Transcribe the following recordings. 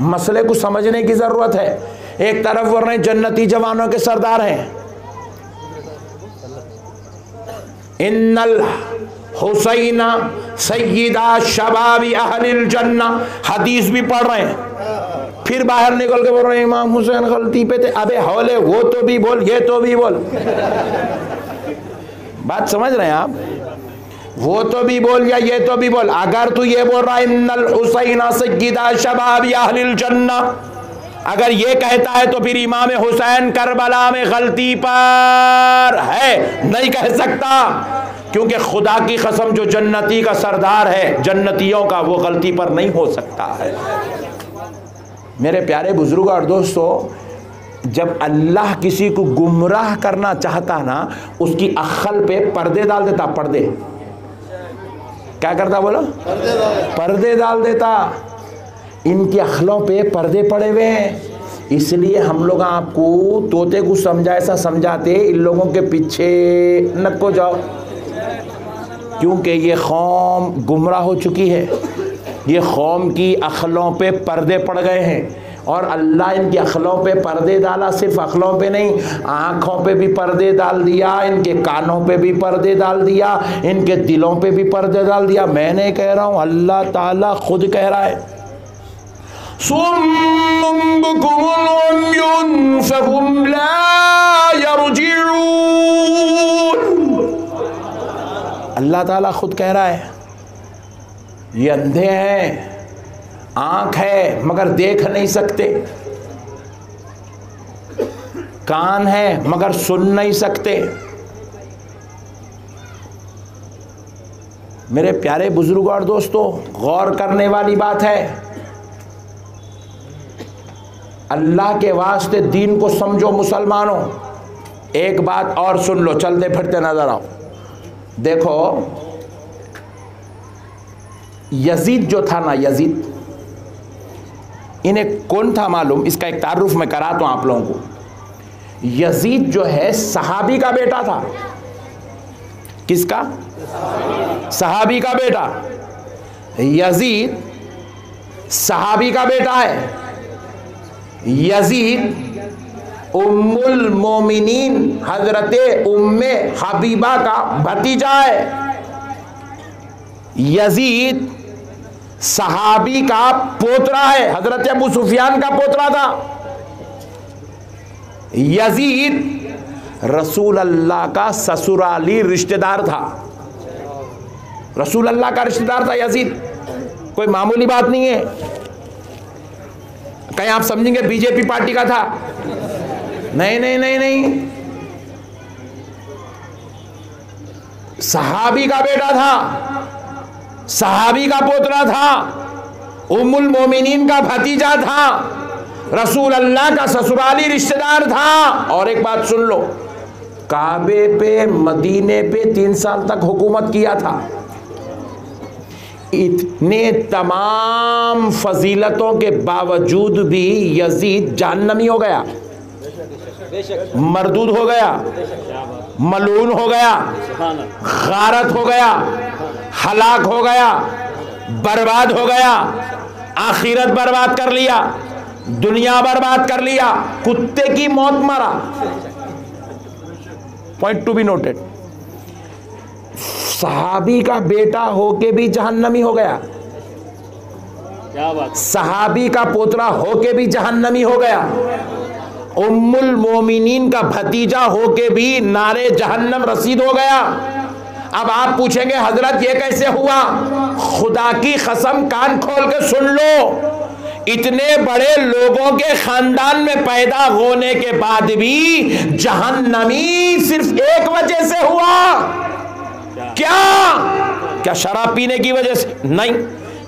मसले को समझने की ज़रूरत है। एक तरफ़ वरना जन्नती जवानों के सरदार हैं। इन्नल हुसैना सैदा शबाबी अहलिल जन्ना। हदीस भी पढ़ रहे हैं। फिर बाहर निकल के बोल रहे हैं, इमाम हुसैन गलती पे थे। अबे हौले, वो तो भी बोल, ये तो भी बोल। बात समझ रहे हैं आप? वो तो भी बोल या ये तो भी बोल। अगर तू ये बोल रहा है अगर ये कहता है तो फिर इमाम हुसैन करबला में गलती पर है। नहीं कह सकता, क्योंकि खुदा की कसम, जो जन्नती का सरदार है, जन्नतियों का, वो गलती पर नहीं हो सकता है। मेरे प्यारे बुज़ुर्ग और दोस्तों, जब अल्लाह किसी को गुमराह करना चाहता ना, उसकी अक्ल पे पर्दे डाल देता, पर्दे। क्या करता बोलो? पर्दे डाल देता। इनकी अखलों पे पर्दे पड़े हुए हैं। इसलिए हम लोग आपको तोते को समझा, ऐसा समझाते, इन लोगों के पीछे नको जाओ। क्योंकि ये कौम गुमराह हो चुकी है। ये कौम की अखलों पे पर्दे पड़ गए हैं। और अल्लाह इनके अखलों पे पर्दे डाला, सिर्फ़ अखलों पे नहीं, आँखों पे भी पर्दे डाल दिया, इनके कानों पे भी पर्दे डाल दिया, इनके दिलों पे भी पर्दे डाल दिया। मैं नहीं कह रहा हूँ, अल्लाह ताला खुद कह रहा है। अल्लाह ताला खुद कह रहा है, ये अंधे हैं। आँख है, मगर देख नहीं सकते। कान है, मगर सुन नहीं सकते। मेरे प्यारे बुज़ुर्ग और दोस्तों, गौर करने वाली बात है, अल्लाह के वास्ते दीन को समझो मुसलमानों। एक बात और सुन लो, चलते फिरते नज़र आओ। देखो, यजीद जो था ना, यजीद इन्हें कौन था मालूम? इसका एक तारुफ मैं कराता आप लोगों को। यजीद जो है, सहाबी का बेटा था। किसका? सहाबी का बेटा। यजीद सहाबी का बेटा है। यजीद उम्मुल मोमिनीन, हज़रत उम्मे हबीबा का भतीजा है। यजीद सहाबी का पोतरा है, हज़रत अबू सुफियान का पोतरा था। यजीद रसूल अल्लाह का ससुराली रिश्तेदार था। रसूल अल्लाह का रिश्तेदार था यजीद। कोई मामूली बात नहीं है। कहीं आप समझेंगे बीजेपी पार्टी का था। नहीं नहीं नहीं नहीं। सहाबी का बेटा था। सहाबी का पोतरा था उमुल मोमिनीन का भतीजा था रसूल अल्लाह का ससुराली रिश्तेदार था। और एक बात सुन लो काबे पे मदीने पे तीन साल तक हुकूमत किया था। इतने तमाम फजीलतों के बावजूद भी यजीद जाननमी हो गया मरदूद हो गया मलून हो गया गारत हो गया हलाक हो गया बर्बाद हो गया आखिरत बर्बाद कर लिया दुनिया बर्बाद कर लिया कुत्ते की मौत मरा। पॉइंट टू बी नोटेड सहाबी का बेटा होके भी जहन्नमी हो गया। क्या बात सहाबी का पोतरा होके भी जहन्नमी हो गया। उम्मुल मोमिनीन का भतीजा होके भी नारे जहन्नम रसीद हो गया। अब आप पूछेंगे, हज़रत ये कैसे हुआ? खुदा की कसम, कान खोल के सुन लो। इतने बड़े लोगों के खानदान में पैदा होने के बाद भी जहन्नमी सिर्फ़ एक वजह से हुआ। क्या? क्या शराब पीने की वजह से? नहीं।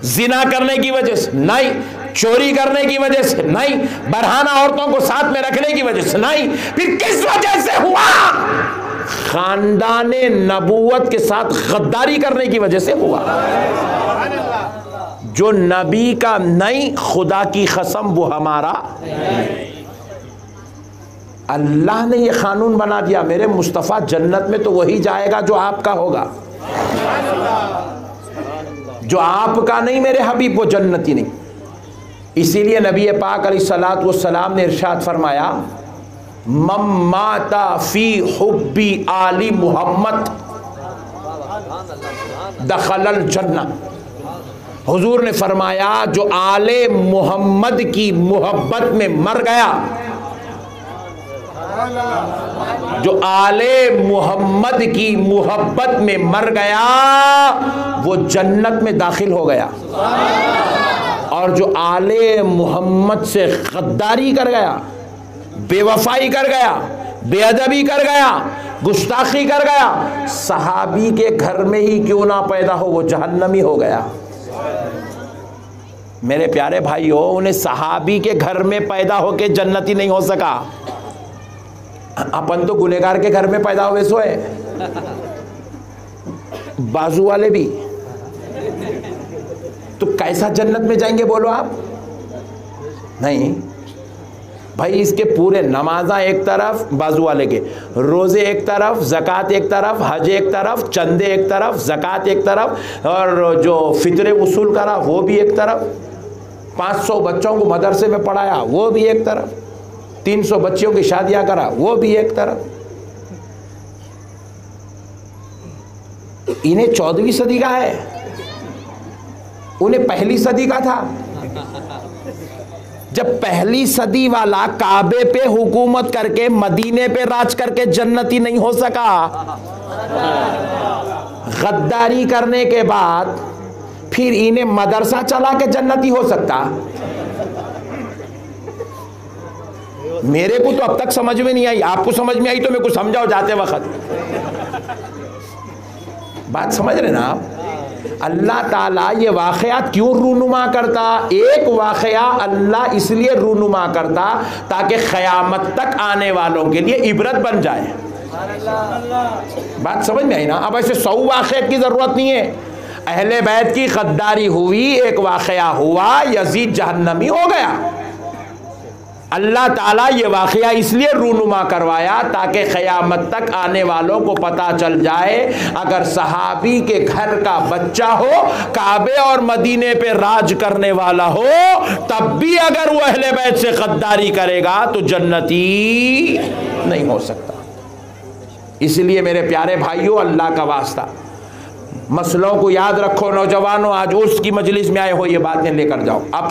जिना करने की वजह से? नहीं। चोरी करने की वजह से? नहीं। बरहाना औरतों को साथ में रखने की वजह से? नहीं। फिर किस वजह से हुआ? खानदान नबूत के साथ गद्दारी करने की वजह से हुआ। जो नबी का नहीं, खुदा की कसम, वो हमारा अल्लाह ने ये कानून बना दिया। मेरे मुस्तफ़ा जन्नत में तो वही जाएगा जो आपका होगा। जो आपका नहीं, मेरे हबीब, वो जन्नत ही नहीं। इसीलिए नबी पाक सलात सलाम ने इरशाद फरमाया मम्माता फ़ी हुब्बी आली मोहम्मद। दखल जन्ना हुजूर ने फरमाया, जो आले मोहम्मद की मोहब्बत में मर गया, जो आले मोहम्मद की मोहब्बत में मर गया, वो जन्नत में दाखिल हो गया। और जो आले मोहम्मद से गद्दारी कर गया बेवफाई कर गया, बेअदबी कर गया, गुस्ताखी कर गया। सहाबी के घर में ही क्यों ना पैदा हो, वो जहन्नमी हो गया। मेरे प्यारे भाइयों, उन्हें सहाबी के घर में पैदा होके जन्नती नहीं हो सका। अपन तो गुनेगार के घर में पैदा हुए, सोए। बाजू वाले भी। तो कैसा जन्नत में जाएँगे, बोलो आप? नहीं। भाई, इसके पूरे नमाजा एक तरफ़, बाजू वाले के। रोज़े एक तरफ़, ज़क़़त एक तरफ़, हज एक तरफ़, चंदे एक तरफ़, ज़क़़त एक तरफ़, और जो फितरे वसूल करा, वो भी एक तरफ़। 500 बच्चों को मदरसे में पढ़ाया, वो भी एक तरफ़। 300 बच्चियों की शादियाँ करा, वो भी एक तरफ़। इन्हें चौदहवीं सदी का है। उन्हें पहली सदी का था। जब पहली सदी वाला काबे पे हुकूमत करके, मदीने पे राज करके जन्नती नहीं हो सका। गद्दारी करने के बाद फिर इन्हें मदरसा चला के जन्नती हो सकता। मेरे को तो अब तक समझ में नहीं आई। आपको समझ में आई तो मेरे को समझाओ जाते वक्त। बात समझ रहे ना आप? अल्लाह ताला ये वाक़ात क्यों रूनुमा करता? एक वाक़या अल्लाह इसलिए रूनुमा करता ताकि क़यामत तक आने वालों के लिए इबरत बन जाए। बात समझ में आई ना? अब ऐसे सौ वाक़ की ज़रूरत नहीं है। अहले बैत की गद्दारी हुई, एक वाक़या हुआ, यजीद जहन्नमी हो गया। अल्लाह ताला ये वाक़ इसलिए रूनुमा करवाया ताकि क़यामत तक आने वालों को पता चल जाए, अगर सहाबी के घर का बच्चा हो, काबे और मदीने पे राज करने वाला हो, तब भी अगर वो अहले बैत से गद्दारी करेगा तो जन्नती नहीं हो सकता। इसलिए मेरे प्यारे भाइयों, अल्लाह का वास्ता। मसलों को याद रखो नौजवानों, आज उसकी मजलिस में आए हो, ये बातें लेकर जाओ। अब